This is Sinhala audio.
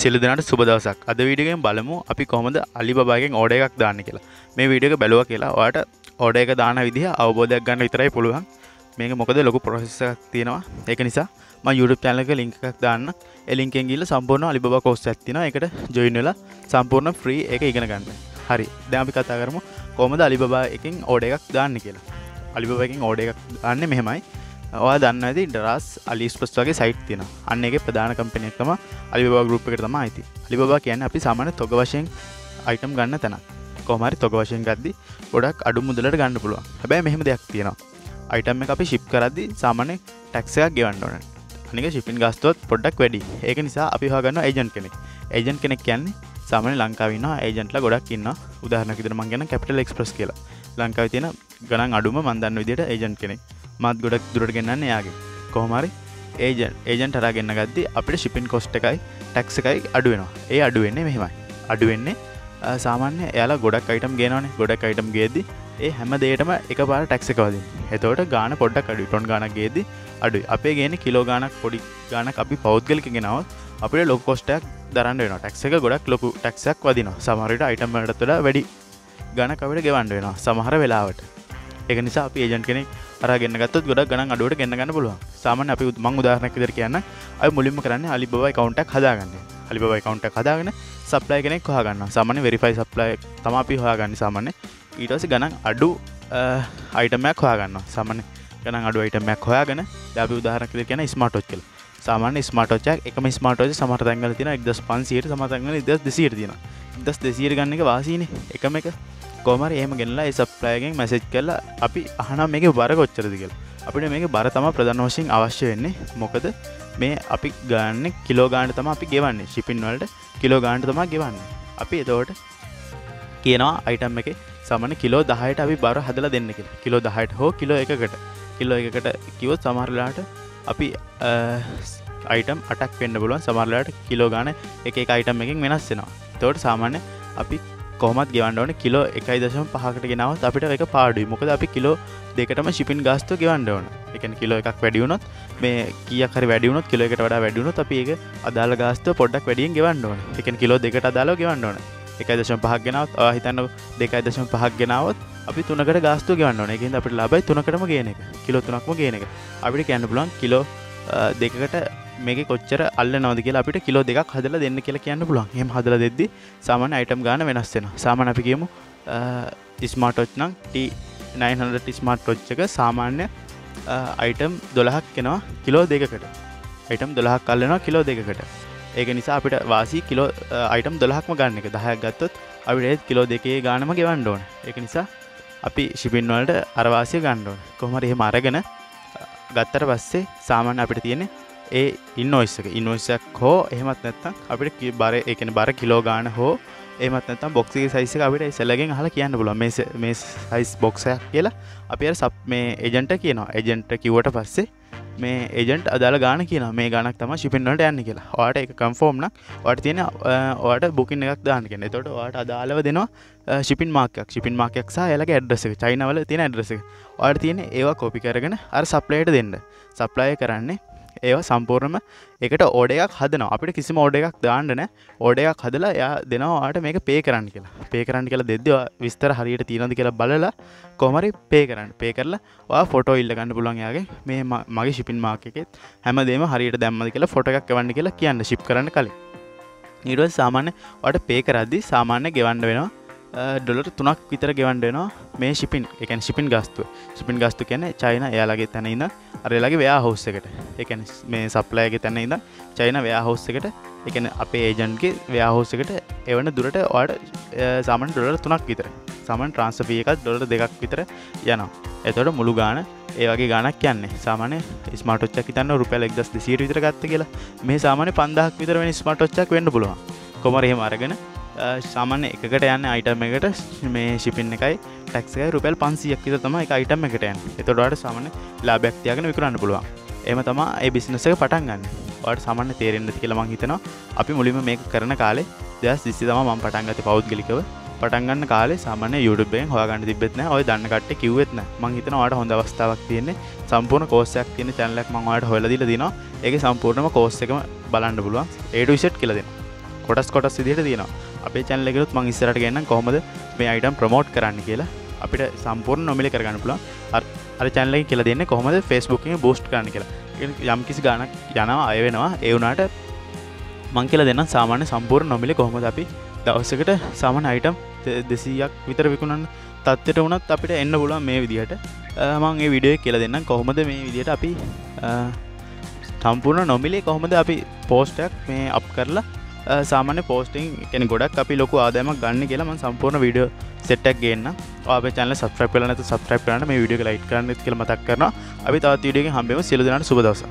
සිල්ලු දෙනට සුබදවසක් අද වීඩියගෙන් බලමු අපි කොහොමද අලිබාගෙන් ඕඩ එකක් දාන්න කියලා. මේ වීඩියක බැලුව කියලා ඔයාට ඕඩ එක දාන විදිහ අවබෝධයක් ගන්න විතරයි පුළුවන්. මේක මොකද ලොකු ප්‍රොසෙසක් තියෙනවා. ඒක නිසා ම YouTube චැනලක ලිංක එකක් දාන්න. එලින්කෙන් ගිල සම්පූර්ණ අලිබා කෝස් ඇත්තින එකට ජොයින් වෙලා සම්පූර්ණ ෆ්‍රී එක ඉගෙන ගන්න. හරි. දැන් අපි කතා කරමු කොහොමද අලිබබා එකින් ඕඩ එකක් දාන්න කියලා. අලිබබකින් ඕඩ එකක් දාන්න මෙහෙමයි. ඔයා දන්න ඇති ඩරස් අලිස්පස් වගේ සයිට් තියෙන අන්න එක ප්‍රධාන කම්පනයක්තම අලිබා ගරුප් එක තම අයිති අලිබා කියන්න අපි සාමාන තොග වශයෙන් අයිටම් ගන්න තැන කොමරි තොග වශයෙන් ගද්දි ගොඩක් අඩු මුදලට ගන්න පුළුව හැබැයි මෙහෙම දෙයක් තියෙනවා. අයිටම එක අපි ශිප් කරද්දි සාමාන්‍ය ටැක්සයක් ගෙවන්නඩන අනික ශිපින් ගස්තොත් පොඩ්ඩක් වැඩි. ඒක නිසා අපි හගන්න ඒජන් කෙනෙක්. ඒජන් කෙනෙක් කියන්නේ සාමන ලංකාවන්න ඒජන්ටල ගොඩක් ඉන්න උදාහරනක දර මංගන කැපිටල් එක්ස්ප්‍රස් කියලා. ලංකාව තියෙන ගණන් අඩුම මන්දන්න විදිට ඒජන් කෙනෙක්. මත් ගොඩක් දුරට ගන්නන්න යාගේ කොහොමරි ඒජන් ඒජන් ටරාගන්න ගත්දි අපිට ශිපින් කොස්ට එකයි ටැක්ස එකයි අඩුවෙනවා ඒ අඩුවෙන්නේ මෙහෙමයි. අඩුවෙන්නේ සාමාන්‍ය එයාලා ගොඩක් අයිටම් ගෙනවනේ. ගොඩක් අයිටම් ගේදදි ඒ හැම දේටම එක පාර ටැක්සකවදින් එතවට ගාන පොඩ්ඩක් අඩු ටොන් ගාන ගේද අඩු අපේ ගෙන කිලෝ ගානක් පොඩි ගානක් අපි පෞද්ගලික ගෙනවත් අපිට ලොක කොස්ටයක් දරන්න වෙන ටැක්ස එක ගොඩක් ලොකු ටැක්සක් වදින සමහරට අයිටම්මටතුල වැඩි ගණ කවට ගෙවන්ඩ වෙනවා. සමහර වෙලාවට. එක නිසා අපි ඒජන් කෙනෙක් අරගෙන ගත් ගොඩ ගන අඩුවට ගන්න ගන්න පුළුව සාමන අපි මං උදාහරනක දර කියන්න. අය මුලින්ම කරන්න අලිබවයි කවුන්ටක් හදාගන්න. අලිබවයි කවුන්ට හදාගෙන සප්ලයි කෙනෙක් හගන්න සාමන වෙරිෆයි සප්ලයි තම අපි හොයාගන්න සාමන ඊටස ගණන් අඩු අයිටමයක් හොයාගන්න සාමන ගන අඩු අයිටමයක් හොයාගෙන දැපි උදාහරනකද කියන ස්මාටෝච් කල සාමාන්‍ය ස්මාටෝචක් එකම ස්මාටෝජ සමර්තංගල තින එක්දස් පන්සියට සමතංගල දස් දෙසිර තින දස් දෙසිර ගන්න එක වාසීන එකම එක. කොමර ඒම ගෙනලා සප්ලයගෙන් මැසෙජ් කරලා අපි අහනම් මේක බර කොච්චරද කියලා. අපිට මේක බර තම ප්‍රධන වශයෙන් අවශ්‍ය වෙන්නේ. මොකද මේ අපි ගන්න කිලෝ ගාන්ට තම අපි ගෙවන්නේ. ශිපින් වලට කිලෝ ගාන්ට තමා ගෙවන්න. අපි එතවට කියනවා අයිටම් එක සමන කිලෝ දහයට අපි බර හදලා දෙන්න කිලෝ දහයට හෝ කිලෝ එකකට. කිලෝ එකකට කිවොත් සමහරලාට අපි අයිටම් අටක් පෙන්න්න බලුවන් සමරලාට කිලෝ ගාන එක අයිටම් එකින් වෙනස්සෙනවා තවට සාමාන්‍ය අපි කොමත් ගෙවන්නවන කිලෝ එකයි දශම පහකට ගෙනවත් අපිට එක පාඩුයි. මොකද අපි කිලෝ දෙකටම ශිපින් ගස්තු ගෙවන්න ඕන. එකන කිලෝ එකක් වැඩියුණොත් මේ කියකර වැඩියුණොත් කිලෝ එකට වඩා වැඩියුණොත් අපි ඒක අදාල ගස්තු පොඩ්ඩක් වැඩියෙන් ගෙවන්න ඕන. එකන කිලෝ දෙකට අදාල ගෙවන්න ඕන. එකයි දශම පහක් ගෙනවත් හිතන්න දෙකයි දශම පහක් ගෙනාවත් අපි තුනකට ගස්තු ගවන්න ඕන. එකෙන් අපිට ලබයි තුනකටම ගෙන එක. කිලෝ තුනක්ම ගෙන එක. අපිට කැන්න පුලන් කිලෝ දෙකට මේක කොච්චර අල්ල නවද කියලා අපිට කිලෝ දෙකක් හදලා දෙන්න කියලා කියන්න පුළුවන්. එම හදලා දෙද්දි සාමාන්‍ය අයිටම් ගාන වෙනස් වෙනවා. සාමාන්‍ය අපි කියමු ස්මාර්ට් ටොච් නම් T900 ස්මාර්ට් ටොච් එක සාමාන්‍ය අයිටම් දොළහක් කෙනවා කිලෝ දෙකකට. අයිටම් දොළහක් කල්ලනවා කිලෝ දෙකට ඒක නිසා අපිට වාසී කිලෝ අයිටම් දොළහක්ම ගන්න එක. දහයක් ගත්තොත් අපිට කිලෝ දෙකේ ගානම ගෙවන්න ඕන. ඒක නිසා අපි ශිපින් වලට අරවාසිය ගන්න ඕන. කොහමර එහෙම අරගෙන ගත්තර පස්සේ සාමාන්‍ය අපිට තියෙන ඒ ඉන්නඔස්සක ඉන්වස්සයක් හෝ එහෙමත් නැත්තම් අපිට බර එකන බර කිලෝ ගාන හෝ ඒමත් නැතම් බොක්සිගේ සයිසක අපිට සැලගෙන් හල කියන්න පුල මේ මේ සයිස් බොක්සයක් කියලා අපි සප් මේ එජන්ට කියනවා. එජන්ට කිවට පස්සේ මේ ඒජන්ට අදාල ගාන කියන මේ ගනක් තම ශිපින්වලට යන්න කියලා. වාට එක කම්ෆෝර්ම්න වට තියෙන වාට බුකින් එකක් දාන්න කියෙන තොට වාට අදාලව දෙනවා ශිපින් මාකයක් ශිපින් මාකයක් සහ එලගේ ඇඩ්‍රසක චයිනවල තියෙන ඇඩ්‍රසක වාට තියෙන ඒවා කොපි කරගෙන අර සප්ලයට දෙන්න. සප්ලාය කරන්නේ ඒවා සම්පූර්ණම එකට ඕඩයක් හදන අපිට කිසිම ඕඩ එකක් දාන්නන ඕඩයක් හදලා යා දෙනවාට මේක පේ කරන්න කියලා. පේ කරන්න කියලා දෙදවා විස්තර හරියට තියෙනද කියලා බලලා කොමරි පේ කරන්න. පේ කරලා ෆොටෝ ඉල්ල ගන්න පුළන්යාගේ මේ මගේ ශිපින් මාකෙත් හැමදේම හරියට දැම්මද කියලා ෆොට එකක් වන්න කියලා කියන්න ශිප් කරන්න කලින්. නිරුව සාමාන්‍ය වට පේ කරද්දි සාමාන්‍ය ගෙවන්ඩ වෙනවා. ඩොලට තුනක් විතර ගෙවන්ඩනවා මේ ශිපින් එකන් ශිපින් ගස්තු ශිපින් ගස්තු කියන චයින එයාලගේ තැනඉන්න අරලාගේ ව්‍යා හවස් එකට. එකන මේ සප්ලයගේ තැන ඉඳ චයින ව්‍යා හවස් එකට එකන අපේ ඒජන්ගේ ව්‍යා හෝස් එකට එවන දුරට වාට සාමන් ඩොලර තුනක් විතර. සමන් ට්‍රන්ස්පිය එකත් ඩොලර දෙකක් විතර යනවා. එතොට මුළු ගාන ඒවගේ ගනක් කියන්නේ සාමානය ස්මටොච්චක් තන්න රුපැල් එක්දස් සිර විතර ගත්ත කියලා. මේ සාමාන පන්දක් විතර වෙන ස්මටොච්චක් වෙන්න පුළුවන්. කොමරහෙම අරගෙන සාමාන්‍ය එකකට යන්න අයිටම එකට. මේ ශිපින් එකයි ටක්සක රුපල් පන්සියක් විත තම එක අයිටම එකටයන් එතොඩට සාමන ලාබැක්තියගෙන විකරන්න පුළුවන්. එම තමා ඒ බිස්නසක පටන් ගන්න. වට සමන්න තේරෙන්න්න කියලමං හිතනවා. අපි මුලිම මේක කරන කාලේ දෙස් දිසි තම ම පටන්ගත පෞද්ගලිකව. පටන්ගන්න කාලේ සාමන යුඩුබෙන් හොගන්න තිබෙත්න ඔය දන්නකට කිව්වෙත්න මංහිතන වාට හොඳ අවස්ථාවක් තියන්නේ. සම්පූර්ණ කෝසයක් තියන චැනලක් මංවාට හොලදිල දින ඒක සම්පූර්ණම කෝස් එකම බලන්න පුළුවන්. ඒඩු විසට් කියලදෙන කොටස් කොටස් විදිහට තියෙනවා අපේ channel එකෙත් මම ඉස්සරහට ගෙන්නම් කොහොමද මේ item promote කරන්න කියලා. අපිට සම්පූර්ණ නොමිලේ කරගන්න පුළුවන්. අර අර channel එකේ කියලා දෙන්නේ කොහොමද? Facebook එකේ boost කරන්න කියලා. යම් කිසි ගාණක් යනවා අය වෙනවා. ඒ වුණාට මං කියලා දෙන්නම් සාමාන්‍ය සම්පූර්ණ නොමිලේ කොහොමද අපි දවසකට සාමාන්‍ය item දෙසීයක් විතර විකුණන්න තත්ත්වයට වුණත් අපිට එන්න පුළුවන් මේ විදිහට. මං ඒ විඩියෝ කියලා දෙන්නම් කොහොමද මේ විදිහට අපි සම්පූර්ණ නොමිලේ කොහොමද අපි පෝස්ටයක් මේ අප් කරලා සාමාන්‍ය පෝස්ටිං කෙන ගොඩක් අපි ලොකු ආදෑමක් ගන්න කියලා මන් සම්පූර්ණ විඩියෝ සෙට්ටක් ගන්න. අප චන සබ්‍රප් කලන සබ්‍රප් කරන මේ විඩියෝ ලයිට් කරන්න කියල මතක් කරන අපි තවත් විඩියගේ හම්බෙම. සිලදනට සුබදවසා